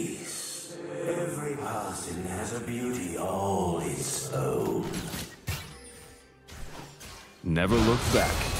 peace. Every passing has a beauty all its own. Never look back.